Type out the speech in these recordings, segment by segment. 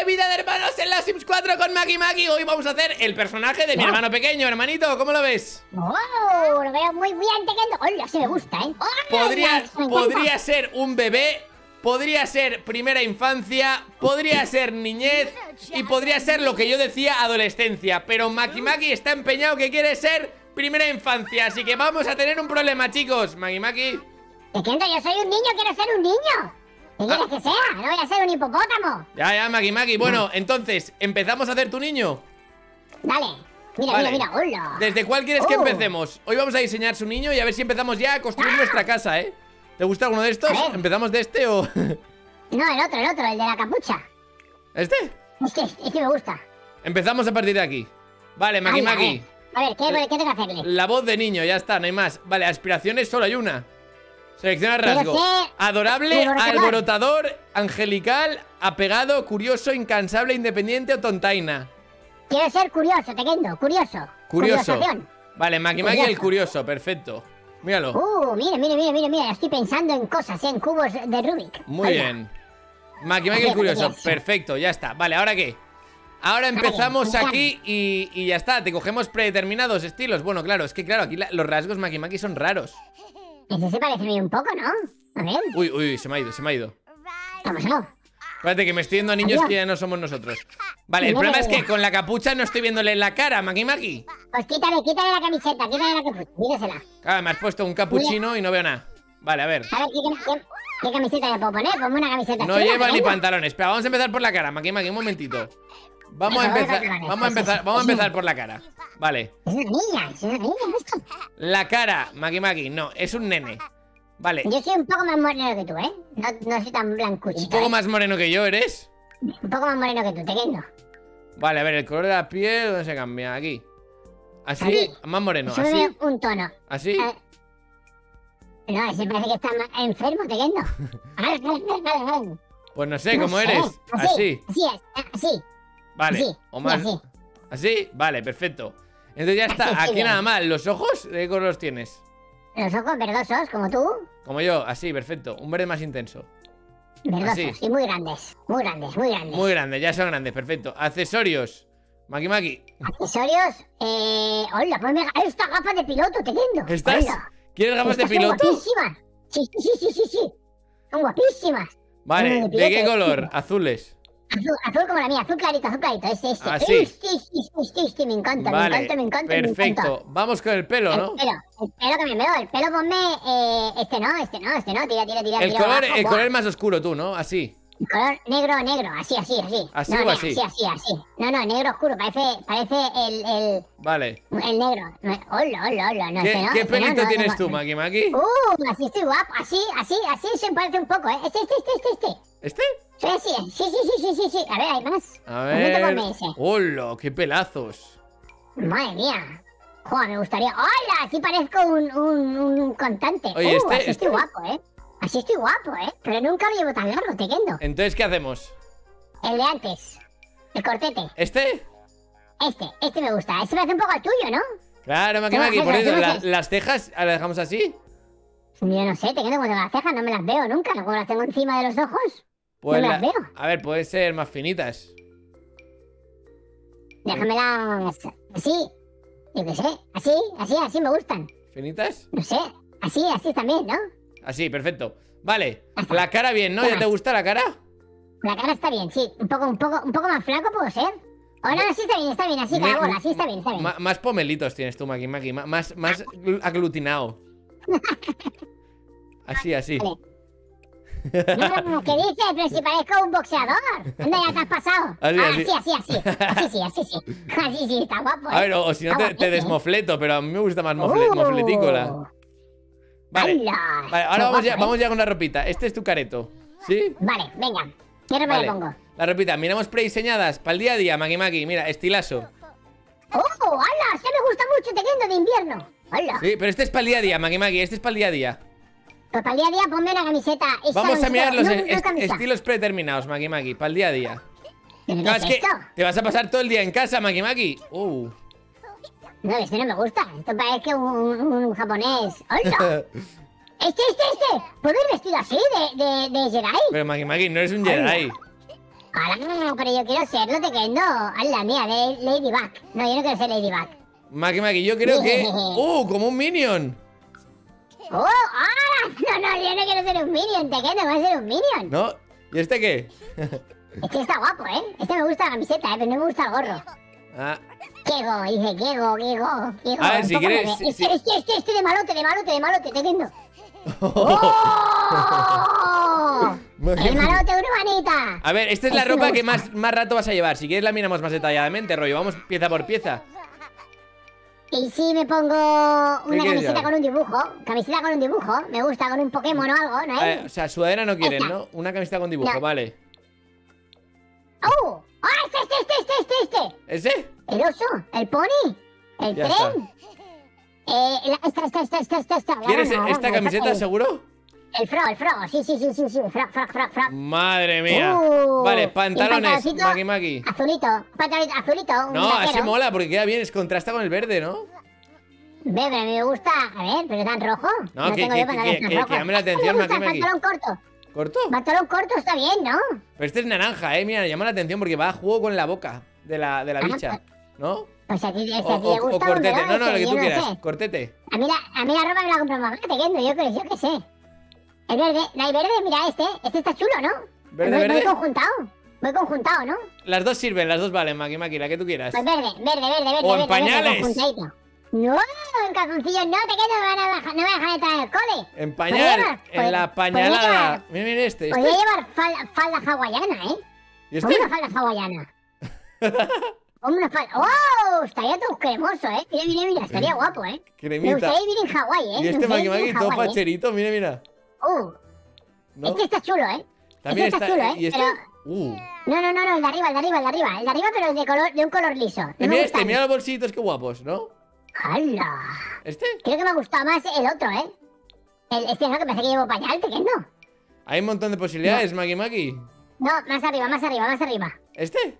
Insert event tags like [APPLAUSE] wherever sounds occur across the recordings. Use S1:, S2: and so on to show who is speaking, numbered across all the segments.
S1: de vida de hermanos en la Sims 4 con Maki Maki. Hoy vamos a hacer el personaje de mi hermano pequeño, hermanito. ¿Cómo lo ves?
S2: ¡Oh! Lo veo muy bien, Tequendo. ¡Hola! Sí me gusta, ¿eh?
S1: Podría, podría ser un bebé, podría ser primera infancia, podría ser niñez y podría ser lo que yo decía adolescencia. Pero Maki Maki está empeñado que quiere ser primera infancia. Así que vamos a tener un problema, chicos. Maki Maki.
S2: Tequendo, yo soy un niño, quiero ser un niño. ¿Qué quieres que sea? No voy a ser un hipopótamo.
S1: Ya, ya, Maki Maki. Bueno, entonces, ¿empezamos a hacer tu niño?
S2: Dale. Mira,
S1: Vale.
S2: mira, mira. ¡Hola!
S1: ¿Desde cuál quieres que
S2: Oh.
S1: empecemos? Hoy vamos a diseñar su niño y a ver si empezamos ya a construir nuestra casa, ¿eh? ¿Te gusta alguno de estos?
S2: A ver.
S1: ¿Empezamos de este o...? [LAUGHS]
S2: No, el otro, el otro, el de la capucha.
S1: ¿Este?
S2: Este, este me gusta.
S1: Empezamos a partir de aquí. Vale, Maki
S2: Hala,
S1: Maki.
S2: A ver, ¿qué, ¿qué tengo que hacerle?
S1: La voz de niño, ya está, no hay más. Vale, aspiraciones solo hay una. Selecciona rasgo. Adorable,
S2: alborotador.
S1: angelical, apegado, curioso, incansable, independiente o tontaina.
S2: Quiero ser curioso, Tequendo, curioso.
S1: Curioso.
S2: Curiosación.
S1: Vale, Maki Maki el
S2: Curioso.
S1: curioso, perfecto. Míralo.
S2: Uh, mire, mire, mire, mire, mire. Estoy pensando en cosas, en cubos de Rubik.
S1: Muy bien. Maki Maki el curioso, perfecto, ya está. Vale, ¿ahora qué? Ahora empezamos aquí y, y ya está, te cogemos predeterminados estilos. Bueno, claro, es que claro, aquí la- los rasgos Maki Maki son raros.
S2: Ese se parece a mí un poco, ¿no? A ver,
S1: Uy, uy, se me ha ido, se me ha ido.
S2: vamos, vamos.
S1: Espérate, que me estoy viendo a niños
S2: Adiós.
S1: que ya no somos nosotros. Vale, el problema es que con la capucha no estoy viéndole la cara, Maki Maki.
S2: Pues quítale, quítale la camiseta, quítale la capucha, quítasela.
S1: Claro, me has puesto un capuchino y no veo nada. Vale, a ver.
S2: A ver, ¿qué, qué, qué camiseta le puedo poner? Ponme una camiseta
S1: No
S2: chula,
S1: lleva ni pantalones. Espera, vamos a empezar por la cara, Maki Maki, un momentito. Vamos a empezar,
S2: vamos a
S1: empezar, vamos a empezar por la cara. Vale.
S2: Es una niña, es una niña esto.
S1: La cara, Maki Maki, no, es un nene. Vale.
S2: Yo soy un poco más moreno que tú, ¿eh? No, no soy tan blancuchito.
S1: Un poco
S2: ¿eh?
S1: más moreno que yo, ¿eres?
S2: Un poco más moreno que tú, Tequendo.
S1: Vale, a ver, el color de la piel, ¿dónde se cambia? Aquí. Así,
S2: Aquí.
S1: más moreno,
S2: Sube
S1: así,
S2: un tono.
S1: así.
S2: Eh, no, ese parece que está enfermo, [LAUGHS] vale, vale.
S1: Pues no sé,
S2: No
S1: ¿cómo
S2: sé,
S1: eres?
S2: Así.
S1: Así.
S2: Así es, eh, así.
S1: Vale. O más.
S2: así.
S1: ¿Así? Vale, perfecto. Entonces ya está. Aquí
S2: bien.
S1: nada más. ¿Los ojos? ¿De qué color los tienes?
S2: Los ojos verdosos, como tú.
S1: Como yo, así, perfecto. Un verde más intenso.
S2: Verdosos
S1: Así.
S2: y muy grandes. Muy grandes, muy grandes.
S1: Muy grande, ya son grandes, perfecto. Accesorios. Maki Maki.
S2: Accesorios. Eh. Hola, ponme esta gafa de piloto, Tequendo.
S1: ¿Estás?
S2: Hola.
S1: ¿Quieres gafas de piloto?
S2: guapísimas. Sí, sí, sí, sí, sí. Son guapísimas.
S1: Vale,
S2: de
S1: ¿de qué color? Azules.
S2: Azul, azul como la mía, azul clarito, azul clarito. Este, este.
S1: Así.
S2: Este, este, este, este, este, me encanta, me encanta, me encanta. me encanta.
S1: perfecto. Vamos con el pelo, ¿no?
S2: El pelo, el pelo que me veo, el pelo ponme, eh, este no, este no, este no, tira, tira, tira,
S1: El
S2: tira
S1: color,
S2: abajo,
S1: el color más oscuro tú, ¿no? Así.
S2: El color negro, negro, así, así, así.
S1: ¿Así
S2: no,
S1: o así?
S2: así, así, así. No, no, negro oscuro, parece, parece el, el,
S1: Vale.
S2: el negro. Hola, hola, hola, no
S1: ¿Qué,
S2: sé, ¿no?
S1: qué
S2: Este
S1: pelito
S2: no,
S1: tienes tú. Maki Maki?
S2: Uh, así estoy guapo, así, así, así se parece un poco, ¿eh? Este, este, este, este, este.
S1: ¿Este?
S2: ¿eh? sí, sí, sí, sí, sí, sí. A ver, hay más.
S1: A ver. ¡Hola! ¡Qué pelazos!
S2: Madre mía. Joder, me gustaría. ¡Hola! Así parezco un, un, un cantante.
S1: Oye,
S2: uh,
S1: este-
S2: así
S1: este-
S2: estoy guapo, ¿eh? Así estoy guapo, ¿eh? Pero nunca me llevo tan largo, te quendo.
S1: Entonces, ¿qué hacemos?
S2: El de antes. El cortete.
S1: ¿Este?
S2: Este, este me gusta. Este parece un poco al tuyo, ¿no?
S1: Claro, Maki
S2: Tengo
S1: Maki,
S2: cejas,
S1: por eso, la- las cejas las dejamos así.
S2: Yo no sé, te quendo como tengo las cejas, no me las veo nunca. Como las tengo encima de los ojos.
S1: Pues
S2: No
S1: la-
S2: las veo.
S1: A ver, puede ser más finitas.
S2: Déjamelas así. Yo qué sé. Así, así, así me gustan.
S1: ¿Finitas?
S2: No sé. Así, así también, ¿no?
S1: Así, perfecto. Vale. La cara bien, ¿no? ¿Ya te gusta la cara?
S2: La cara está bien, sí. Un poco, un poco, un poco más flaco puedo ser. O no, sí está bien, está bien, así, cada bola, sí está bien, está bien.
S1: Más pomelitos tienes tú, Maki Maki. ma- Más, más glu- aglutinado. [LAUGHS] Así, así.
S2: Vale. No, no, ¿qué dices? Pero si parezco un boxeador. Anda, ya te has pasado. [LAUGHS]
S1: Así,
S2: Ah,
S1: así.
S2: así, así, así. Así sí, así sí. [LAUGHS] Así sí, está guapo.
S1: A ver,
S2: ¿eh?
S1: o, o si no te,
S2: ¿eh?
S1: desmofleto, pero a mí me gusta más mofle-
S2: Uh.
S1: mofletícola. Vale. Ahora vamos ya,
S2: ¿eh?
S1: vamos ya con la ropita. Este es tu careto. ¿Sí?
S2: Vale, venga. ¿Qué ropa
S1: Vale.
S2: le pongo?
S1: La ropita, miramos prediseñadas para el día a día, Maki Maki. Mira, estilazo.
S2: ¡Oh, hala! ¡Se me gusta mucho te quendo de invierno! ¡Hala!
S1: Sí, pero este es para el día a día, Maki Maki. Este es para el día a día.
S2: Pues para el día a día ponme una camiseta.
S1: Vamos a mirar los
S2: no,
S1: est-
S2: no
S1: estilos predeterminados, Maki Maki, para el día a día.
S2: ¿Pero qué
S1: Claro,
S2: es
S1: que te vas a pasar todo el día en casa, Maki Maki. Uh.
S2: No, este no me gusta. Esto parece un, un, un japonés. ¡Hola! [LAUGHS] ¡Este, este, este! ¿Puedo ir vestido así de, de, de Jedi?
S1: Pero Maki Maki, no eres un Jedi.
S2: Ala, pero yo quiero serlo, Tequendo. Haz la mía, de Ladybug. No, yo no quiero ser Ladybug.
S1: Maki Maki, yo creo que... [LAUGHS] ¡Uh! Como un minion.
S2: ¡Oh! ¡Ah! [LAUGHS] No, no, yo no quiero ser un minion, Tequendo, voy a ser un minion.
S1: ¿No? ¿Y este qué? [LAUGHS]
S2: Este está guapo, ¿eh? Este me gusta la camiseta, ¿eh? Pero no me gusta el gorro.
S1: ah,
S2: Kiego, dice Kiego.
S1: A ver, si quieres- si-
S2: Este,
S1: si-
S2: este, este, este de malote, de malote, de malote, Tequendo. [LAUGHS] ¡Oh!
S1: Maki
S2: ¡El malote urbanita!
S1: A ver, esta es la
S2: Este
S1: ropa que más, más rato vas a llevar. Si quieres la miramos más detalladamente, rollo. Vamos pieza por pieza.
S2: Y si me pongo una camiseta con un dibujo, camiseta con un dibujo, me gusta con un Pokémon o algo, ¿no
S1: Eh,
S2: es?
S1: o sea, sudadera no quieren,
S2: Esta.
S1: ¿no? Una camiseta con dibujo,
S2: No.
S1: vale.
S2: ¡Oh! ¡Ah, este, este, este, este, este, este!
S1: ¿Ese?
S2: El oso, el pony, el
S1: Ya
S2: tren. Eh, esta, esta, esta, esta, esta,
S1: ¿Quieres esta camiseta, seguro?
S2: El frog, el frog, sí, sí, sí, sí, sí, frog, frog, frog, frog.
S1: Madre mía.
S2: Uh,
S1: vale, pantalones, Maki Maki.
S2: Azulito, pantalonito azulito,
S1: No, así mola porque queda bien, es contrasta con el verde, ¿no?
S2: Ve, pero me gusta, a ver, pero tan rojo.
S1: No, que-
S2: tengo
S1: que-
S2: yo pantalones
S1: que-
S2: tan
S1: que-
S2: rojos.
S1: que llame la [LAUGHS] atención,
S2: me gusta
S1: Maki
S2: el
S1: Maki.
S2: pantalón corto.
S1: ¿Corto?
S2: Pantalón corto está bien, ¿no?
S1: Pero este es naranja, eh. Mira, llama la atención porque va a juego con la boca de la, de la
S2: Ah,
S1: bicha. ¿no?
S2: Pues a ti, si a
S1: O,
S2: ti te
S1: o- o
S2: gusta,
S1: cortete.
S2: ¿verdad?
S1: No, no, lo que tú
S2: no
S1: quieras. Cortete.
S2: A mí, la, a mí la ropa me la compro te quedo, yo yo qué sé. El verde, no hay verde, mira este, este está chulo, ¿no?
S1: ¿Verde,
S2: voy,
S1: verde?
S2: Voy conjuntado, voy conjuntado, ¿no?
S1: Las dos sirven, las dos valen, Maki Maki, la que tú quieras.
S2: Pues verde, verde, verde, verde.
S1: O en
S2: verde,
S1: pañales.
S2: Verde, no, en calzoncillos no, te quedo, me van a dejar, no me van a dejar entrar en el cole.
S1: En
S2: Podría
S1: pañal,
S2: llevar-
S1: en la
S2: podría
S1: pañalada. Mira, mira este.
S2: Podría
S1: este.
S2: llevar falda, falda hawaiana, ¿eh?
S1: ¿Y este?
S2: una falda hawaiana. [LAUGHS] Ponme una falda. ¡Oh! Estaría todo cremoso, ¿eh? Mira, mira, mira, estaría guapo, ¿eh? Me
S1: Cremita.
S2: gustaría vivir en Hawái, ¿eh?
S1: Y
S2: Me
S1: este Maki Maki todo
S2: ¿eh?
S1: facherito, mira, mira.
S2: Uh,
S1: ¿No?
S2: este está chulo, ¿eh?
S1: También
S2: este
S1: está.
S2: está chulo, ¿eh?
S1: ¿Y este?
S2: Pero-
S1: Uh.
S2: No, no, no, no, el de arriba, el de arriba, el de arriba. El de arriba, pero de, color, de un color liso. No
S1: mira este, mira los bolsitos, qué guapos, ¿no?
S2: ¡Hala!
S1: ¿Este?
S2: Creo que me ha gustado más el otro, ¿eh? El, este no, que parece que llevo pañal, ¿te que no?
S1: Hay un montón de posibilidades, Maki Maki.
S2: No, más arriba, más arriba, más arriba.
S1: ¿Este?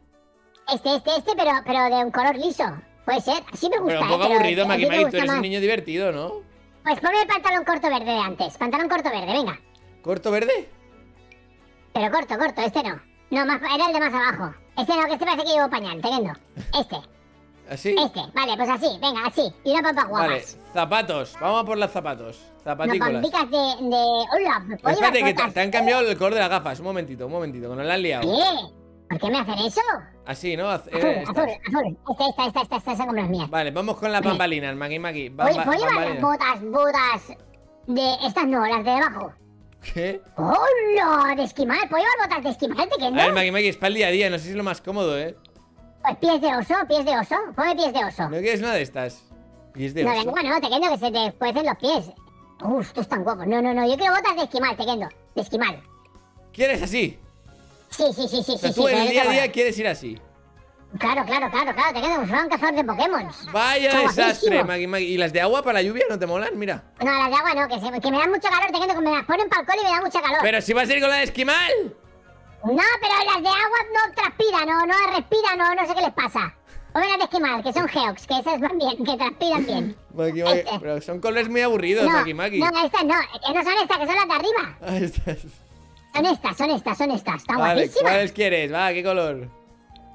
S2: Este, este, este, pero, pero de un color liso. Puede ser. Sí me gusta,
S1: Pero un poco
S2: ¿eh? Pero
S1: aburrido,
S2: a
S1: Maki. Tú eres un niño divertido, ¿no?
S2: Pues ponme el pantalón corto verde de antes. Pantalón corto verde, venga.
S1: ¿Corto verde?
S2: Pero corto, corto, este no. No, más, era el de más abajo. Este no, que este parece que llevo pañal, teniendo. Este,
S1: ¿Así?
S2: este. Vale, pues así, venga, así. Y una pampa guapas.
S1: Vale, zapatos. Vamos a por los zapatos.
S2: Unas
S1: Zapatícolas.
S2: pampicas de, de... ¡Hola! ¿me puedo
S1: Espérate, que te han cambiado el color de las gafas. Un momentito, un momentito, que nos la han liado.
S2: ¿Qué? ¿Por qué me hacen eso?
S1: Así, ¿no?
S2: Azul,
S1: eh,
S2: azul, azul. Esta, esta, esta, esta, esta, son como las mías.
S1: Vale, vamos con las bambalinas, Maki.
S2: Oye,
S1: Bamba-
S2: ¿puedo llevar
S1: bambalinas.
S2: botas, botas de... Estas no, las de debajo?
S1: ¿Qué?
S2: ¡Hola! De esquimal. ¿Puedo llevar botas de esquimal, te
S1: A ver, Maki Maki, es para el día a día. No sé si es lo más cómodo, ¿eh?
S2: Pues pies de oso, pies de oso. Ponme pies de oso.
S1: ¿No quieres una de estas? Pies de
S2: No,
S1: oso.
S2: no, te quedo que se te cuecen los pies. Uf, estos están guapos. No, no, no, yo quiero botas de esquimal, te quedo. De esquimal.
S1: ¿Quieres así?
S2: Sí, sí, sí, sí,
S1: O sea,
S2: sí.
S1: tú
S2: sí,
S1: en el día a día quieres ir así.
S2: Claro, claro, claro, claro, te quedo como si fuera un cazador de Pokémon.
S1: Vaya desastre. Maki Maki. ¿Y las de agua para la lluvia no te molan? Mira.
S2: No, las de agua no, que, se- que me dan mucho calor, te quedo que me las ponen para el cole y me da mucho calor.
S1: Pero si vas a ir con la de esquimal.
S2: No, pero las de agua no transpiran, no, no respiran, no, no sé qué les pasa. Ponme las de esquimal, que son geox, que esas van bien, que transpiran bien. [LAUGHS] Este.
S1: Pero son colores muy aburridos,
S2: No,
S1: Maki Maki.
S2: no, estas no, que no son estas, que son las de arriba.
S1: Ahí estás.
S2: Son estas, son estas, son estas, están
S1: Vale,
S2: guapísimas.
S1: ¿cuáles quieres? Va, ¿qué color?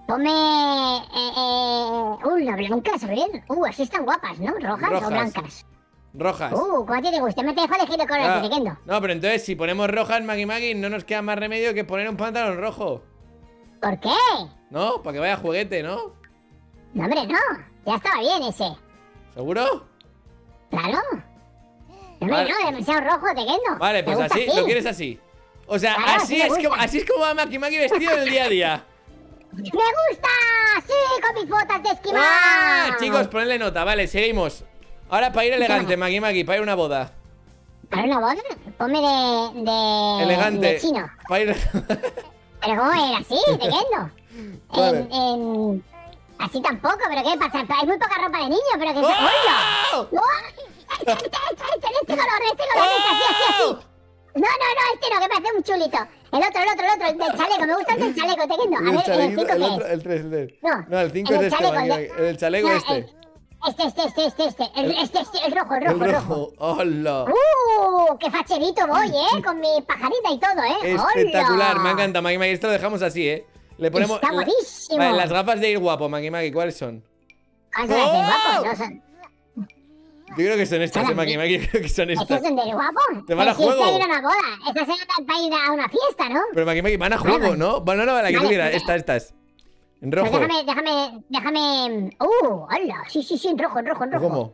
S2: Ponme. Eh, eh, uh, las blancas, bien. Uh, así están guapas, ¿no? ¿Rojas,
S1: Rojas.
S2: o blancas?
S1: Rojas.
S2: Uh, ti te gusta, me te dejo elegir el color,
S1: Ah,
S2: te quedo.
S1: no, pero entonces si ponemos rojas, Maki Maki, no nos queda más remedio que poner un pantalón rojo.
S2: ¿Por qué?
S1: ¿No? Para que vaya juguete, ¿no?
S2: No, hombre, no. Ya estaba bien ese.
S1: ¿Seguro?
S2: Claro. No,
S1: Vale.
S2: hombre, no, demasiado rojo, te quedo.
S1: Vale, pues así, lo quieres así. O sea,
S2: Claro,
S1: así es como así es como va Maki Maki vestido en el día a día. [LAUGHS]
S2: ¡Me gusta! ¡Sí, con mis botas de esquimal!
S1: ¡Ah! Chicos, ponedle nota, vale, seguimos. Ahora para ir elegante, Maki Maki, para ir a una boda.
S2: ¿Para una boda? Ponme de. de.
S1: Elegante.
S2: de chino.
S1: Para ir... [LAUGHS]
S2: Pero ¿cómo era así? Te quedo. [LAUGHS]
S1: Vale.
S2: En, en... Así tampoco, pero ¿qué pasa? Hay muy poca ropa de niño, pero que se.
S1: ¡Oh!
S2: ¡Oh! Este, este, este, este, color, este color, este, así, así, así. No, no, no, este no, que parece un chulito. El otro, el otro, el otro, el del chaleco. Me gusta el del chaleco, te quedo. A
S1: El
S2: ver, el
S1: chalequito,
S2: 5
S1: el otro, el 3, el 3.
S2: No,
S1: No, el 5
S2: el
S1: es
S2: del
S1: este,
S2: chaleco, el de-
S1: Maki. El chaleco
S2: No,
S1: este.
S2: Este, este, este, este, este. El, este, este, el rojo, el rojo,
S1: El
S2: rojo.
S1: ¡Hola!
S2: ¡Uh! ¡Qué facherito voy, eh! [LAUGHS] Con mi pajarita y todo, eh.
S1: Espectacular, me encanta, Maki Maki. Esto lo dejamos así, ¿eh? Le ponemos.
S2: Está guapísimo.
S1: Vale, las gafas de ir guapo, Maki Maki, ¿cuáles son?
S2: ¿Cuáles son las del
S1: ¡Oh!
S2: guapo? No son-
S1: Yo creo que son estas, eh, Maki Maki, creo que son
S2: ¿Estos
S1: estas.
S2: son del guapo?
S1: Te van a
S2: si este
S1: juego.
S2: ir a una boda. Estas para ir a una fiesta, ¿no?
S1: Pero Maki Maki, van a juego. ¿no? Bueno, no, la que tú quieras,
S2: vale.
S1: esta, estas. En
S2: Pues
S1: rojo.
S2: déjame, déjame, déjame. ¡Uh! ¡Hola! Sí, sí, sí, en rojo, en rojo, en rojo.
S1: ¿Cómo?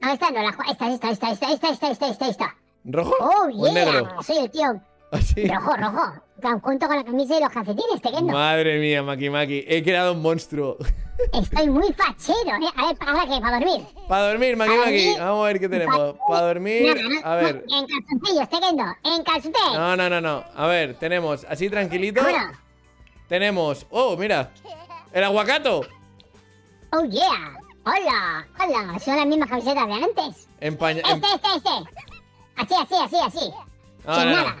S2: No, esta no, la esta, esta, esta, esta, esta, esta, esta, esta, esta.
S1: ¿En rojo?
S2: ¡Oh,
S1: ¿O en negro?
S2: yeah! Soy el tío [LAUGHS]
S1: Así.
S2: rojo, rojo. Tan junto con la camisa y los calcetines, te quedo.
S1: Madre mía, Maki Maki. He creado un monstruo. [LAUGHS]
S2: Estoy muy fachero, ¿eh? A ver, ¿para qué? ¿Para dormir?
S1: Para dormir, Maki
S2: dormir.
S1: Vamos a ver qué tenemos. Para dormir.
S2: No,
S1: A ver.
S2: no, En calzoncillos, te quedo. En calzoncillos.
S1: No, no, no, no. A ver, tenemos así tranquilito.
S2: Bueno.
S1: Tenemos. Oh, mira. El aguacato.
S2: ¡Oh, yeah! ¡Hola! ¡Hola! Son las mismas camisetas de antes. Este, este, este. Así, así, así, así.
S1: Ah,
S2: Sin nada.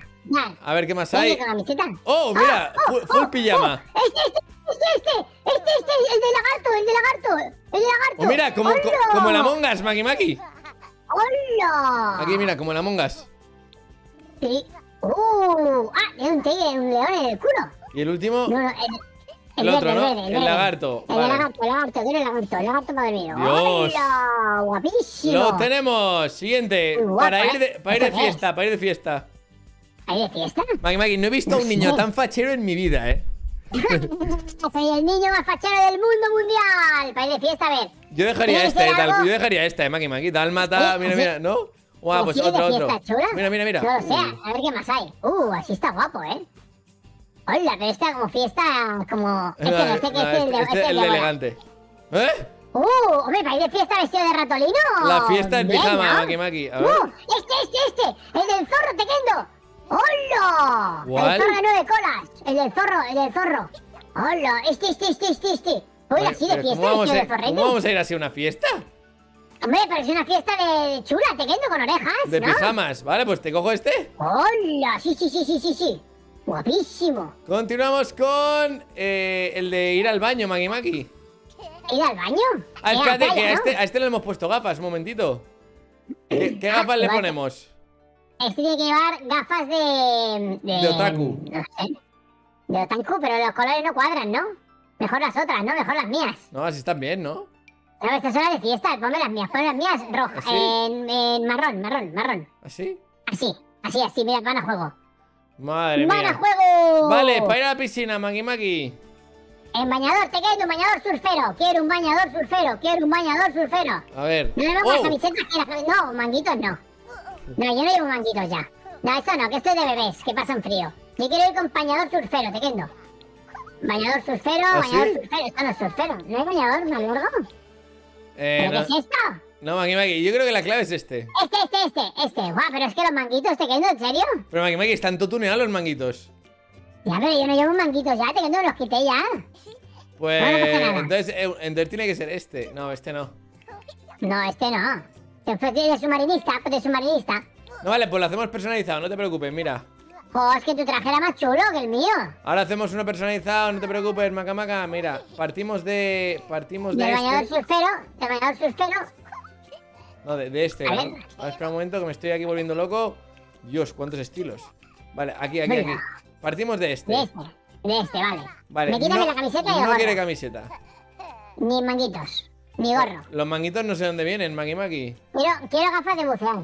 S1: A ver qué más
S2: ¿Tienes
S1: hay.
S2: con?
S1: Oh, mira.
S2: Ah,
S1: Full, full pijama.
S2: oh, este, este, este, este, este, este, el de lagarto, el de lagarto, el de lagarto.
S1: Oh, mira, como, co- como el Among Us, Maki Maki.
S2: ¡Hola!
S1: Aquí, mira, como el Among Us.
S2: Sí. ¡Uh! ¡Ah! Tiene un tigre, un león en el culo.
S1: Y el último.
S2: No, no, el,
S1: El otro, ¿no?
S2: verde,
S1: El
S2: verde.
S1: lagarto,
S2: El
S1: vale.
S2: lagarto, el lagarto, el lagarto, el lagarto para dormir.
S1: Dios.
S2: ¡Hola! ¡Guapísimo!
S1: Lo tenemos. Siguiente.
S2: Guapo,
S1: Para ir de, para ir de
S2: ¿Esto qué
S1: fiesta, para ir de fiesta.
S2: ¿Hay de fiesta?
S1: Maki Maki, no he visto a un niño tan fachero en mi vida, eh. [LAUGHS]
S2: Soy el niño más fachero del mundo mundial. Para ir de fiesta, a ver.
S1: Yo dejaría
S2: ¿Tiene que
S1: este,
S2: ser
S1: tal, yo dejaría esta, eh, Maki Maki. Dálmata,
S2: Sí,
S1: mira, mira, ¿no? Guau, pues
S2: ¿Quieres de
S1: otro, otro.
S2: chula?
S1: Mira, mira, mira.
S2: No lo sé, a ver qué más hay. Uh, así está guapo, ¿eh? Hola, pero esta como fiesta, como... Este no, este, que
S1: No,
S2: este, es el de-
S1: este
S2: este
S1: es
S2: es
S1: el
S2: de boda.
S1: elegante. ¿Eh?
S2: Uh, hombre, para ir de fiesta vestido de ratolino.
S1: La fiesta en pijama,
S2: ¿no?
S1: Maki Maki. A ver.
S2: Uh, este, este, este, el del zorro, te quedo. ¡Hola!
S1: ¿Cuál?
S2: El zorro de nueve colas. El del zorro, el del zorro. ¡Hola! Este, este, este, este, este. Uy,
S1: Oye,
S2: así de fiesta,
S1: ¿cómo, vamos a, ir-. ¿Cómo vamos a ir así a una fiesta?
S2: Hombre, pero es una fiesta de chula, te quedo con orejas,
S1: De
S2: ¿no?
S1: pijamas. Vale, pues te cojo este.
S2: ¡Hola! Sí, sí, sí, sí, sí, sí. Guapísimo.
S1: Continuamos con eh, el de ir al baño, Maki Maki.
S2: ¿Ir al baño?
S1: Ah,
S2: Ir la
S1: espérate, que a este, a este le hemos puesto gafas, un momentito. ¿Qué, qué gafas le ponemos?
S2: Este tiene que llevar gafas de... De,
S1: De otaku.
S2: No sé. De otaku, pero los colores no cuadran, ¿no? Mejor las otras, ¿no? Mejor las mías.
S1: No, así están bien, ¿no?
S2: No, estas son las de fiesta. Ponme las mías, ponme las mías rojas.
S1: ¿Así?
S2: En, en marrón, marrón, marrón.
S1: ¿Así?
S2: Así, así, así. Mira, van a juego.
S1: Madre
S2: ¡Van a
S1: mía.
S2: juego!
S1: Vale, para ir a la piscina, Maki Maki.
S2: En bañador, te quedo un bañador surfero. Quiero un bañador surfero. Quiero un bañador surfero.
S1: A ver.
S2: No le vamos
S1: Oh,
S2: camisetas que las No, manguitos no. No, yo no llevo manguitos ya. No, esto no, que esto es de bebés, que pasan frío. Yo quiero ir con bañador surfero, te quedo. Bañador surfero,
S1: ¿Ah,
S2: bañador
S1: sí?
S2: surfero. Esto no es surfero. ¿No hay bañador, me alargo?
S1: eh,
S2: ¿Pero qué es esto?
S1: no, Maki Maki, yo creo que la clave es este.
S2: Este, este, este, este. Guau, pero es que los manguitos te quedo, ¿en serio?
S1: Pero Maki Maki, están todo tuneados los manguitos.
S2: Ya, pero yo no llevo manguitos ya, te quedo, los quité ya.
S1: Pues
S2: No, no
S1: entonces, eh, entonces tiene que ser este. No, este no.
S2: No, este no. Te ofrecí de submarinista, pues de submarinista.
S1: No, vale, pues lo hacemos personalizado, no te preocupes, mira.
S2: Jo, es que tu traje era más chulo que el mío.
S1: Ahora hacemos uno personalizado, no te preocupes, Maca Maca. Mira, partimos de. Partimos de
S2: Del bañador
S1: este.
S2: surfero, del bañador surfero.
S1: No, de, de este.
S2: A
S1: ¿no?
S2: ver.
S1: Ahora espera un momento que me estoy aquí volviendo loco. Dios, cuántos estilos. Vale, aquí, aquí, aquí. Partimos de este.
S2: De este, de este, vale.
S1: Vale,
S2: Me quítame
S1: no,
S2: la camiseta y
S1: no quiere camiseta.
S2: Ni manguitos, mi gorro.
S1: Los manguitos no sé dónde vienen, Maki Maki.
S2: Quiero, quiero gafas de bucear.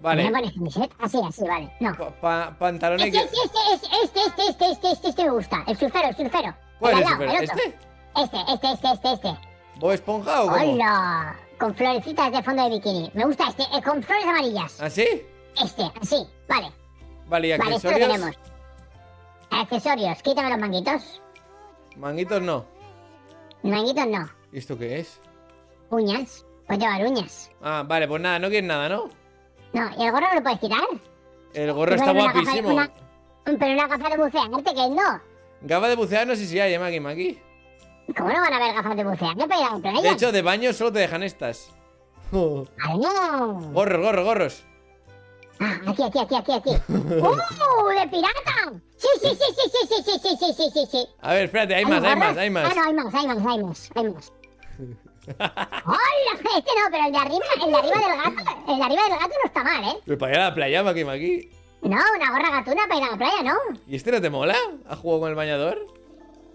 S1: Vale.
S2: ¿Me pones camiseta? Así, así, vale. No.
S1: Pa pa pantalones.
S2: Este, este, este, este, este, este, este, este, me gusta. El surfero, el surfero.
S1: ¿Cuál es el
S2: surfero?
S1: ¿Este?
S2: Este, este, este, este, este.
S1: ¿O esponja o cómo?
S2: ¡Hola! Con florecitas de fondo de bikini. Me gusta este, eh, con flores amarillas.
S1: ¿Ah, ¿Así?
S2: Este, así, vale.
S1: Vale, ¿y accesorios?
S2: Vale, esto lo tenemos. Accesorios, quítame los manguitos.
S1: Manguitos no.
S2: Manguitos no.
S1: ¿Y esto qué es?
S2: Uñas. Puedes llevar uñas.
S1: Ah, vale, pues nada, no quieres nada, ¿no?
S2: No, ¿y el gorro no lo puedes quitar?
S1: El gorro está guapísimo.
S2: una- Pero una gafa de bucearte que no.
S1: Gafas de bucear no sé si hay, ¿eh, Maki Maki?
S2: ¿Cómo no van a haber gafas de bucear? No para ir playa.
S1: De hecho, de baño solo te dejan estas. [LAUGHS] Oh.
S2: ¡Ay, no!
S1: Gorros, gorros, gorros.
S2: Ah, aquí, aquí, aquí, aquí, aquí. [LAUGHS] ¡Uh! ¡De pirata! Sí, sí, sí, sí, sí, sí, sí, sí, sí, sí, sí, sí.
S1: A ver, espérate, hay más, hay más, hay más.
S2: Ah, no, hay más, hay más, hay más, hay más. ¡Hola! [LAUGHS] Este no, pero el de arriba, el de arriba del gato, el de arriba del gato no está mal, ¿eh?
S1: Pero para ir a la playa, Maki Maki.
S2: No, una gorra gatuna para ir a la playa, ¿no?
S1: ¿Y este no te mola? ¿Has jugado con el bañador?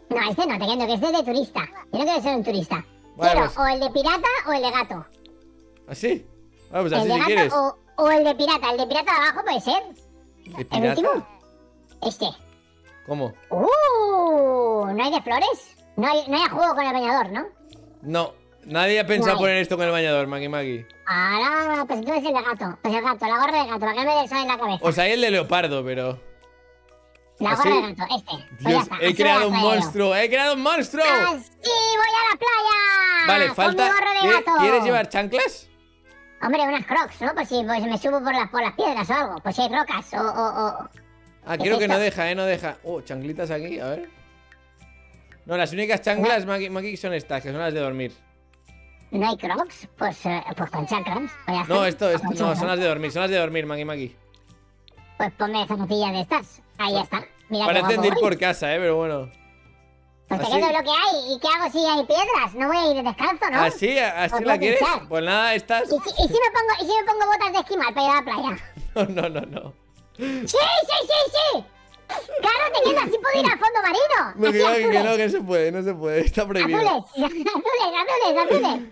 S2: No, este no, te quiero que este es de turista. Yo no quiero ser un turista.
S1: Vale,
S2: quiero
S1: pues-
S2: o el de pirata o el de gato.
S1: ¿Así? Ah, pues
S2: el
S1: así
S2: de
S1: si
S2: gato
S1: quieres.
S2: o, o el de pirata. El de pirata de abajo puede ser.
S1: ¿De
S2: ¿El
S1: pirata?
S2: último? Este.
S1: ¿Cómo?
S2: ¡Uh! ¿No hay de flores? No hay, no hay juego con el bañador, ¿no?
S1: No, nadie ha pensado
S2: No.
S1: poner esto con el bañador, Maki Maki.
S2: Ahora, pues entonces el de gato. Pues el gato, la gorra de gato, para que no me dé en la cabeza.
S1: O sea, hay el de leopardo, pero...
S2: la gorra de gato, este. Pues
S1: Dios,
S2: está,
S1: he creado un monstruo, he creado un monstruo.
S2: ¡Así voy a la playa!
S1: Vale,
S2: Con
S1: falta...
S2: mi de
S1: ¿Qué-
S2: gato.
S1: ¿Quieres llevar chanclas?
S2: Hombre, unas crocs, ¿no? Pues si pues me subo por las, por las piedras o algo. Pues si hay rocas o... o, o...
S1: Ah,
S2: ¿Qué
S1: creo
S2: es
S1: que no deja, eh, no deja. Oh, chanclitas aquí, a ver. No, las únicas chanclas, Maki, Maki, son estas, que son las de dormir.
S2: ¿No hay crocs? Pues, eh, pues con chanclas. Pues
S1: No, esto, esto,
S2: Con
S1: no, son las de dormir, son las de dormir, Maki Maki.
S2: Pues ponme zapatillas de estas. Ahí ya está. Mira
S1: Parecen de ir por casa, eh, pero bueno.
S2: Pues te quedo lo que hay. ¿Y qué hago si hay piedras? No voy a ir descalzo, ¿no?
S1: ¿Así? ¿Así
S2: Pues
S1: la quieres?
S2: pinchar.
S1: Pues nada, estas...
S2: ¿Y, si- y si me pongo, ¿Y si me pongo botas de esquimal para ir a la playa? [LAUGHS]
S1: No, no, no, no.
S2: ¡Sí, sí, sí, sí! ¡Claro, teniendo así puedo ir al fondo marino!
S1: Maki, que no, que se puede, no se puede, está prohibido.
S2: Azules, [LAUGHS] azules, azules, azules.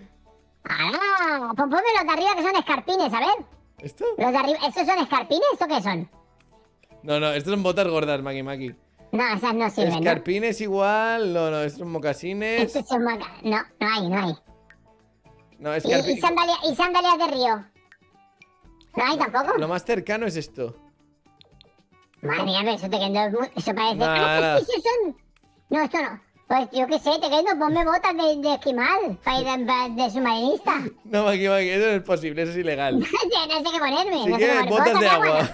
S2: Ah, ponme los de arriba que son escarpines, a ver.
S1: ¿Esto?
S2: Los de arriba, ¿estos son escarpines? ¿Esto qué son?
S1: No, no, estos son botas gordas, Maki Maki.
S2: No, esas no sirven, ¿no?
S1: Escarpines igual, no, no, estos son mocasines.
S2: Estos son maca... No, no hay, no hay.
S1: No,
S2: ¿Y, y,
S1: escarpines.
S2: sandalia- y sandalias de río? ¿No hay tampoco?
S1: Lo más cercano es esto.
S2: Madre mía, pero eso te quedó muy... Eso parece... ¡Ah, que esos son... No, esto no. Pues yo qué sé, te quedo, ponme botas de, de esquimal para ir de, de submarinista.
S1: No, Maki Maki, eso no es posible, eso es ilegal. [LAUGHS]
S2: no sé qué ponerme.
S1: Si
S2: no sé qué
S1: quieres,
S2: poner.
S1: botas de agua.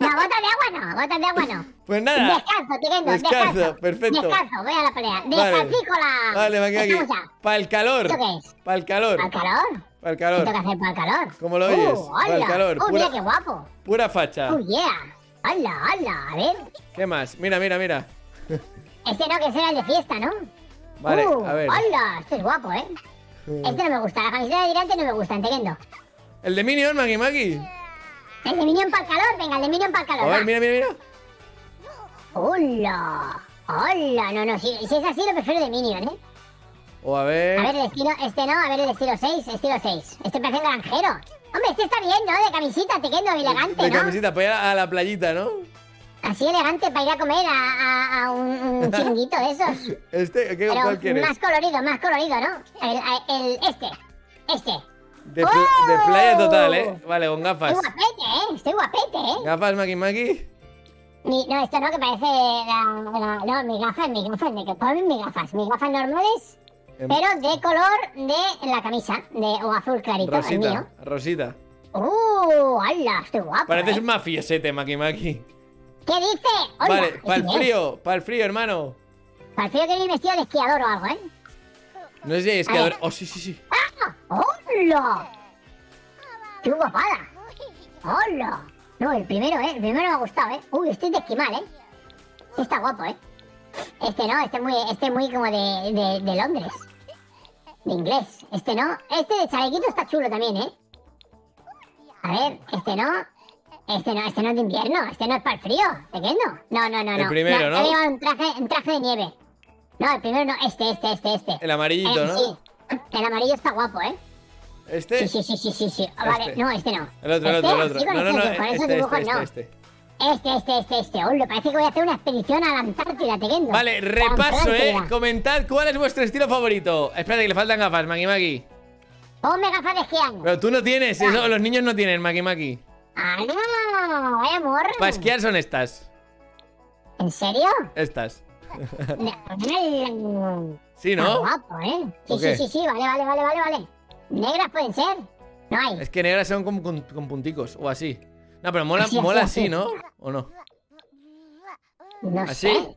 S2: No, No, botas de agua no, botas de agua no. [LAUGHS]
S1: Pues nada.
S2: Descalzo, te quedo,
S1: Descalzo,
S2: descalzo.
S1: perfecto.
S2: Descalzo, voy a la pelea.
S1: Vale.
S2: Descalcícola.
S1: Vale, Maki Maki. Para el calor.
S2: ¿Esto qué es?
S1: Para el calor.
S2: ¿Para el calor?
S1: Para el
S2: ¿Qué
S1: calor.
S2: tengo que hacer para el calor?
S1: ¿Cómo lo oyes?
S2: Uh,
S1: Para el calor,
S2: Uh, mira
S1: pura-
S2: qué guapo.
S1: Pura facha.
S2: Oh, yeah. Hola, hola. A ver.
S1: ¿Qué más? Mira, mira, mira.
S2: Este no, que será el de fiesta, ¿no?
S1: Vale,
S2: Uh,
S1: a ver.
S2: Hola, este es guapo, ¿eh? Este no me gusta. La camiseta de tirante no me gusta, entiendo.
S1: El de Minion, Maki Maki.
S2: El de Minion para el calor, venga, el de Minion para el
S1: A
S2: calor.
S1: ver,
S2: va.
S1: mira, mira, mira.
S2: Hola. Hola, no, no, si, si es así lo prefiero de Minion, ¿eh?
S1: O a
S2: A ver
S1: ver.
S2: el estilo, este no, a ver el estilo 6, estilo 6. Este parece un granjero. Hombre, este está bien, ¿no? De camisita, te quedo elegante,
S1: De
S2: ¿no?
S1: camiseta para ir a la playita, ¿no?
S2: Así elegante para ir a comer a, a- a un, un [LAUGHS] chinguito de esos.
S1: Este, ¿qué,
S2: Pero
S1: ¿cuál quieres?
S2: más colorido, más colorido, ¿no? El, el- este, este.
S1: De, pl- de playa total, ¿eh?
S2: ¡Oh!
S1: Vale, con gafas.
S2: Estoy guapete, ¿eh? Estoy guapete, ¿eh?
S1: Gafas, Maki Maki.
S2: Mi- no, esto no, que parece la, la- No, mis gafas, mis gafas, de que ponen mis gafas. Mis gafas normales, pero de color de la camisa, de, o azul clarito, el mío.
S1: Rosita, Rosita.
S2: ¡Uh! ¡Hala! Estoy guapo.
S1: Pareces
S2: ¿eh?
S1: un mafiosete, Maki Maki.
S2: ¿Qué dice? ¡Hola!
S1: Vale,
S2: ¿Ese
S1: para el frío, para el frío, hermano.
S2: Para el frío que viene vestido de esquiador o algo, ¿eh?
S1: No sé si es que...
S2: ver.
S1: Oh, sí, sí, sí.
S2: ¡Hola! ¡Qué guapada! ¡Hola! No, el primero, ¿eh? El primero me ha gustado, ¿eh? Uy, este es de esquimal, ¿eh? Está guapo, ¿eh? Este no, este muy, este muy como de, de, de Londres. De inglés. Este no. Este de chalequito está chulo también, ¿eh? A ver, este no. Este no, este no es de invierno. Este no es para el frío. ¿De qué no? No, no, no,
S1: El
S2: no.
S1: primero, ¿no?
S2: llevado un traje, un traje de nieve. No, el primero no. Este, este, este, este.
S1: El amarillito,
S2: Eh,
S1: ¿no?
S2: Sí. El amarillo está guapo, ¿eh?
S1: Este.
S2: Sí, sí, sí, sí, sí, sí. Vale,
S1: Este.
S2: no, este no.
S1: El otro, el
S2: Este,
S1: otro, el otro.
S2: con
S1: No, no, no.
S2: esos
S1: Este,
S2: dibujos
S1: este,
S2: no.
S1: este, este.
S2: Este, este, este, este. Hola, parece que voy a hacer una expedición a la Antártida, te.
S1: Vale, repaso, eh. Comentad cuál es vuestro estilo favorito. Espérate, que le faltan gafas, Maki Maki.
S2: Ponme gafas de esquiar.
S1: Pero tú no tienes, eso los niños no tienen, Maki Maki.
S2: Ah, no, vaya morro.
S1: Para esquiar son estas.
S2: ¿En serio?
S1: Estas. [LAUGHS] [LAUGHS] Sí, ¿no?
S2: guapo, ¿eh? Sí,
S1: ¿O
S2: sí, sí, sí, vale, vale, vale, vale, vale. ¿Negras pueden ser? No hay.
S1: Es que negras son con, con- con punticos, o así. No, pero mola,
S2: Así,
S1: mola
S2: así.
S1: así, ¿no? ¿O no?
S2: No
S1: ¿Así?
S2: sé.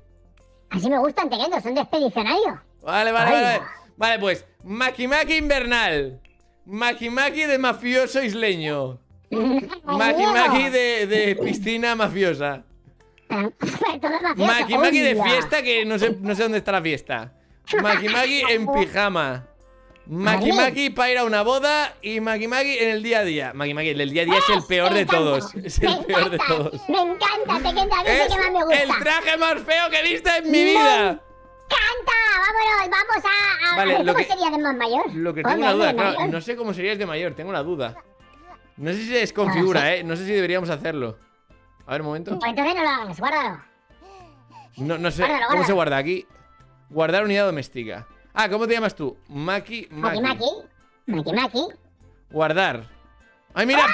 S2: Así me gustan, te quedo, son de expedicionario.
S1: Vale, vale,
S2: Ay.
S1: vale. Vale, pues, Maki Maki invernal. Maki Maki de mafioso isleño. [LAUGHS] Maki Maki de, de piscina mafiosa. [LAUGHS] Maki Maki de fiesta que no sé, no sé dónde está la fiesta. [LAUGHS] Maki Maki en pijama. Maki. Maki para ir a una boda y Maki Maki en el día a día. Maki Maki, el del día a día es el peor de
S2: encanta,
S1: todos. [LAUGHS] Es el peor de
S2: encanta,
S1: todos.
S2: Me encanta, te queda a mí es el
S1: Es
S2: que más me gusta.
S1: el traje más feo que he visto en mi
S2: Me
S1: vida.
S2: ¡Canta! Vámonos, vamos a, a,
S1: Vale,
S2: a ver
S1: lo
S2: cómo
S1: que-
S2: sería de más mayor.
S1: Lo que
S2: Hombre,
S1: tengo una duda, claro, no sé cómo serías de mayor, tengo una duda. No sé si se desconfigura, eh. No sé si deberíamos hacerlo. A ver, un momento.
S2: Pues entonces no lo hagas, guárdalo.
S1: No, no sé
S2: Guárdalo,
S1: cómo se
S2: guárdalo.
S1: guarda aquí. Guardar unidad doméstica. Ah, ¿cómo te llamas tú? Maki
S2: Maki
S1: Maki.
S2: Maki. Maki.
S1: Guardar. ¡Ay, mira!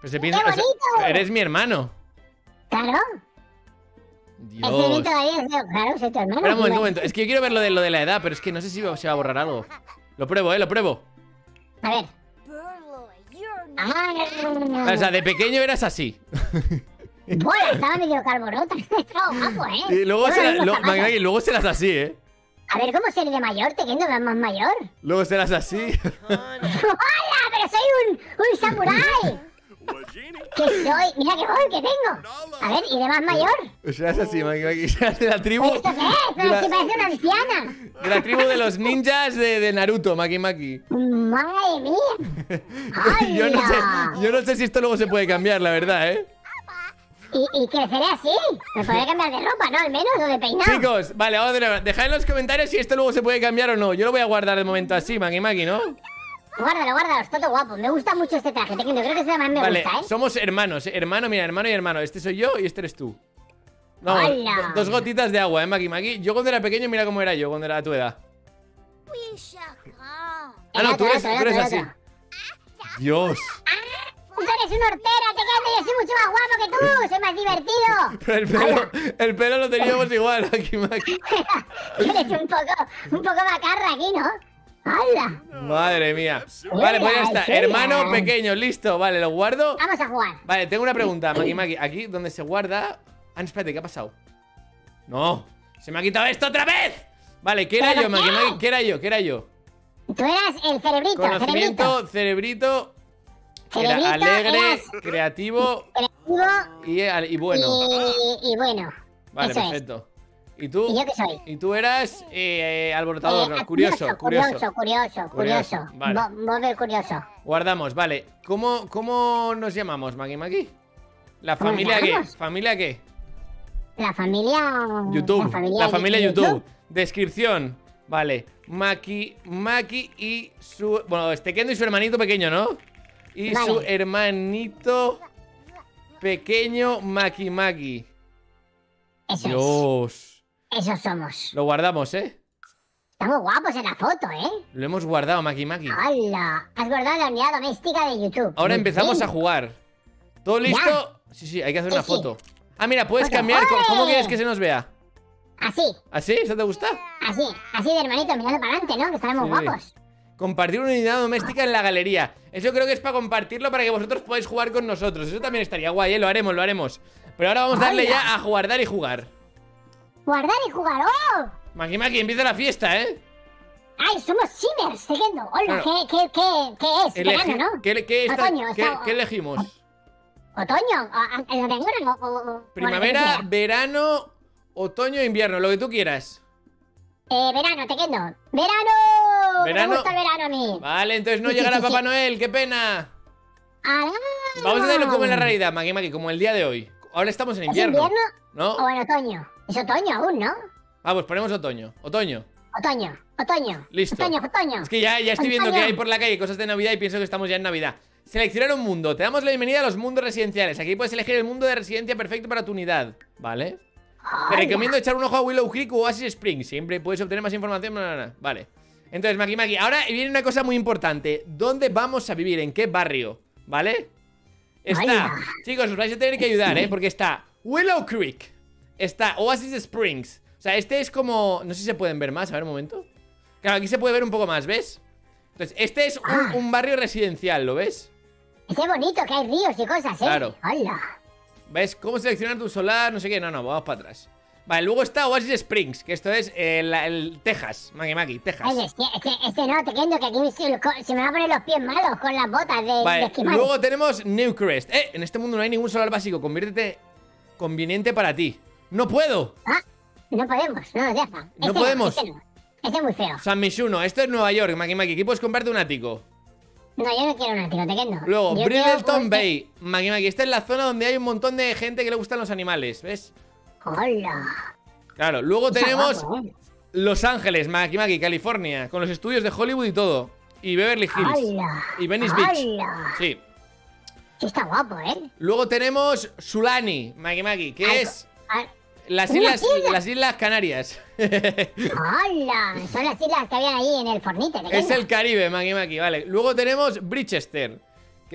S1: Pues se piensa,
S2: ¡Qué
S1: o sea,
S2: bonito!
S1: eres mi hermano.
S2: Claro.
S1: Dios.
S2: Ese todavía Claro, soy tu hermano.
S1: Espera un momento, un
S2: Igual.
S1: momento. Es que yo quiero ver lo de, lo de la edad, pero es que no sé si se va a borrar algo. Lo pruebo, eh, lo pruebo.
S2: A ver. Ah,
S1: O sea, de pequeño eras así.
S2: Bueno, estaba medio carborota. [LAUGHS] Estaba guapo, ¿eh?
S1: Y luego, lo-. Maki, luego serás así, eh.
S2: A ver, ¿cómo seré de mayor? Te quedo más mayor.
S1: Luego serás así. [LAUGHS]
S2: ¡Hola! ¡Pero soy un, un samurái! Que soy... Mira qué voy que tengo. A ver, ¿y de más mayor?
S1: serás así, Maki, Maki. Serás de la tribu.
S2: ¿Esto qué es?
S1: de
S2: Pero
S1: la-
S2: si parece una anciana.
S1: De la tribu de los ninjas de, de Naruto, Maki Maki.
S2: ¡Madre mía! [LAUGHS]
S1: Yo no, sé,
S2: ¡Hala!
S1: yo no sé si esto luego se puede cambiar, la verdad, ¿eh?
S2: ¿Y, y creceré así? ¿Me [LAUGHS] podré cambiar de ropa, no? Al menos, o de peinado.
S1: Chicos, vale, vamos a ver. Dejad en los comentarios si esto luego se puede cambiar o no. Yo lo voy a guardar de momento así, Maki Maki, ¿no?
S2: Guárdalo, guárdalo, está todo guapo. Me gusta mucho este traje, te creo que es el más me
S1: Vale,
S2: gusta, ¿eh?
S1: somos hermanos, ¿eh? hermano, mira, hermano y hermano. Este soy yo y este eres tú. Do- dos gotitas de agua, ¿eh, Maki Maki? Yo cuando era pequeño, mira cómo era yo cuando era tu edad. Ah, no, tú eres, tú eres así. Dios.
S2: Eres una hortera, te quedas yo soy mucho más guapo que tú, soy más divertido. [LAUGHS]
S1: Pero el pelo, el pelo lo teníamos igual, Maki Maki.
S2: eres un poco, un poco macarra aquí, ¿no? ¡Hala!
S1: Madre mía. Vale, pues ya está. Hermano pequeño, listo. Vale, lo guardo.
S2: Vamos a jugar.
S1: Vale, tengo una pregunta, Maki Maki. Aquí donde se guarda. Ah, espérate, ¿qué ha pasado? No, se me ha quitado esto otra vez. Vale, ¿qué era
S2: ¿Pero
S1: yo, Maki? Maki? ¿Qué era yo? ¿Qué era yo?
S2: Tú eras el cerebrito, cerebrito.
S1: Conocimiento, cerebrito. Era alegre,
S2: eras
S1: creativo
S2: creativo
S1: y, y bueno.
S2: y, y bueno.
S1: Vale,
S2: es.
S1: perfecto. ¿Y tú?
S2: ¿Y yo qué soy?
S1: Y tú eras eh, alborotador,
S2: Eh,
S1: curioso, curioso.
S2: Curioso, curioso,
S1: Curioso,
S2: curioso.
S1: vale. Guardamos, vale. ¿Cómo, cómo nos llamamos, Maki Maki? ¿La
S2: ¿Cómo nos
S1: familia qué? ¿Familia qué?
S2: La familia...
S1: YouTube.
S2: La familia,
S1: YouTube. Descripción. Vale. Maki, Maki y su. Bueno, este Kendo y su hermanito pequeño, ¿no? Y su hermanito pequeño Maki Maki.
S2: Eso
S1: Dios.
S2: es. Eso somos.
S1: Lo guardamos, ¿eh?
S2: Estamos guapos en la foto, ¿eh?
S1: Lo hemos guardado, Maki Maki.
S2: ¡Hala! Has guardado la unidad doméstica de YouTube.
S1: Ahora
S2: Muy
S1: empezamos
S2: bien.
S1: a jugar. ¿Todo listo? Sí, sí, hay que hacer
S2: Sí,
S1: una
S2: sí.
S1: foto. Ah, mira, puedes
S2: Foto.
S1: cambiar. ¿Cómo- ¿Cómo quieres que se nos vea?
S2: Así,
S1: ¿Así? ¿Eso te gusta?
S2: así, así de hermanito, mirando para adelante, ¿no? Que estaremos
S1: Sí.
S2: guapos.
S1: Compartir una unidad doméstica en la galería. Eso creo que es para compartirlo para que vosotros podáis jugar con nosotros. Eso también estaría guay, ¿eh? Lo haremos, lo haremos. Pero ahora vamos a darle ya a guardar y jugar.
S2: Guardar y jugar. ¡Oh!
S1: Maki Maki, empieza la fiesta, ¿eh?
S2: ¡Ay, somos Simmers! Siguiendo. Hola,
S1: Bueno.
S2: ¿qué, qué, qué, qué es? Verano, ¿no?
S1: ¿Qué, qué
S2: Otoño,
S1: qué- elegimos?
S2: ¿Otoño? ¿A- a- ¿En la tengura o, o- o-
S1: Primavera, verano, otoño e invierno, lo que tú quieras.
S2: Eh, verano, te quedo. ¡Verano!
S1: Verano.
S2: Me gusta el verano a mí.
S1: Vale, entonces no [LAUGHS] llegará Papá. Noel, qué pena.
S2: ¡Hala!
S1: Vamos a hacerlo como en la realidad, Maki Maki, como el día de hoy. Ahora estamos en
S2: ¿Es
S1: invierno.
S2: invierno
S1: ¿No?
S2: o en otoño? Es otoño aún, ¿no?
S1: Ah, pues ponemos otoño. Otoño.
S2: Otoño, otoño.
S1: Listo.
S2: Otoño, otoño.
S1: Es que ya, ya estoy viendo que
S2: Otoño.
S1: hay por la calle cosas de Navidad y pienso que estamos ya en Navidad. Seleccionar un mundo. Te damos la bienvenida a los mundos residenciales. Aquí puedes elegir el mundo de residencia perfecto para tu unidad. ¿Vale? Te recomiendo echar un ojo a Willow Creek o Oasis Spring. Siempre puedes obtener más información. Vale. Entonces, Maki Maki, ahora viene una cosa muy importante. ¿Dónde vamos a vivir? ¿En qué barrio? ¿Vale? Está.
S2: Hola.
S1: Chicos, os vais a tener que ayudar, ¿eh? Porque está Willow Creek. Está Oasis Springs. O sea, este es como. No sé si se pueden ver más. A ver un momento. Claro, aquí se puede ver un poco más, ¿ves? Entonces, este es un,
S2: Ah.
S1: un barrio residencial, ¿lo ves?
S2: Ese bonito que hay ríos y cosas, ¿eh?
S1: Claro.
S2: ¡Hala!
S1: ¿Ves? ¿Cómo seleccionar tu solar? No sé qué. No, no, vamos para atrás. Vale, luego está Oasis Springs, que esto es el, el Texas. Maki Maki, Texas.
S2: Ay, es que, es que este no, te quedo que aquí se, se me van a poner los pies malos con las botas de, de
S1: Vale,
S2: esquimal.
S1: luego tenemos Newcrest. Eh, en este mundo no hay ningún solar básico. Conviértete conveniente para ti. ¡No puedo!
S2: Ah, no podemos, no nos deja.
S1: No
S2: Este
S1: podemos.
S2: este no. Este es muy feo.
S1: San Mishuno, esto es Nueva York, Maki Maki. Aquí puedes comprarte un ático.
S2: No, yo no quiero un ático, te quedo.
S1: Luego,
S2: quiero-
S1: Bay. Maki Maki, esta es la zona donde hay un montón de gente que le gustan los animales, ¿ves?
S2: Hola.
S1: Claro, luego tenemos. Los Ángeles, Maki Maki, California, con los estudios de Hollywood y todo. Y Beverly Hills.
S2: Hola.
S1: Y Venice Beach.
S2: Hola.
S1: Sí.
S2: Sí, está guapo, ¿eh?
S1: Luego tenemos Sulani, Maki Maki, que es
S2: ay,
S1: las
S2: ¿Una
S1: islas,
S2: isla?
S1: las islas Canarias. [LAUGHS]
S2: Hola. Son las islas que habían ahí en el Fornite, te
S1: es el Caribe, Maki Maki, vale. Luego tenemos Bridgester,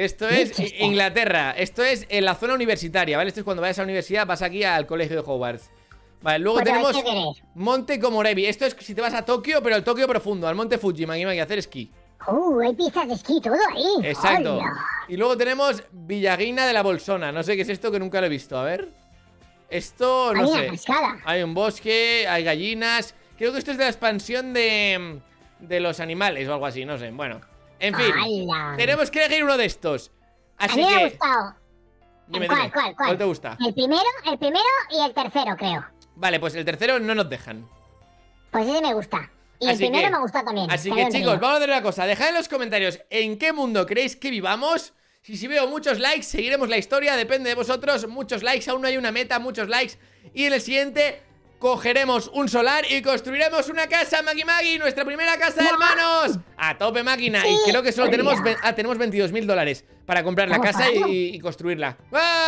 S1: esto es. Inglaterra. Esto es en la zona universitaria, ¿vale? Esto es cuando vayas a la universidad, vas aquí al colegio de Hogwarts. Vale, luego
S2: Pero,
S1: tenemos. Monte Komorebi. Esto es si te vas a Tokio, pero al Tokio profundo, al Monte Fuji, Maki Maki, a hacer esquí.
S2: Uh, hay pistas de esquí todo ahí.
S1: Exacto.
S2: Hola.
S1: Y luego tenemos Villaguina de la Bolsona. No sé qué es esto que nunca lo he visto. A ver. Esto, no
S2: Hay
S1: sé. Hay un bosque, hay gallinas. Creo que esto es de la expansión de, de los animales o algo así, no sé. Bueno, en fin. Tenemos que elegir uno de estos.
S2: A
S1: Así
S2: mí me ha gustado.
S1: Dime,
S2: ¿Cuál,
S1: dime,
S2: cuál, cuál?
S1: te gusta?
S2: El primero, el primero y el tercero, creo.
S1: Vale, pues el tercero no nos dejan.
S2: Pues ese me gusta. Y
S1: Así
S2: el primero
S1: que-
S2: me gusta también.
S1: Así que chicos, vamos a hacer una cosa. Dejad en los comentarios en qué mundo creéis que vivamos. Si, si veo muchos likes, seguiremos la historia. Depende de vosotros. Muchos likes, aún no hay una meta, muchos likes. Y en el siguiente cogeremos un solar y construiremos una casa, Maki Maki, nuestra primera casa de hermanos. A tope máquina. Y creo que solo tenemos, ah, tenemos 22 mil dólares para comprar la casa y, y construirla. ¡Ah!